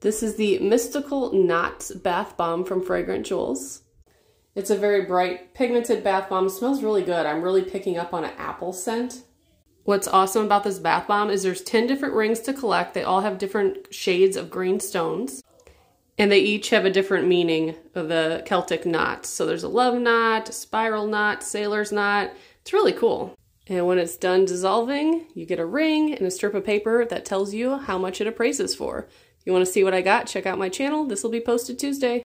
This is the Mystical Knots Bath Bomb from Fragrant Jewels. It's a very bright, pigmented bath bomb. It smells really good. I'm really picking up on an apple scent. What's awesome about this bath bomb is there's 10 different rings to collect. They all have different shades of green stones. And they each have a different meaning of the Celtic knots. So there's a love knot, a spiral knot, sailor's knot. It's really cool. And when it's done dissolving, you get a ring and a strip of paper that tells you how much it appraises for. You want to see what I got, check out my channel. This will be posted Tuesday.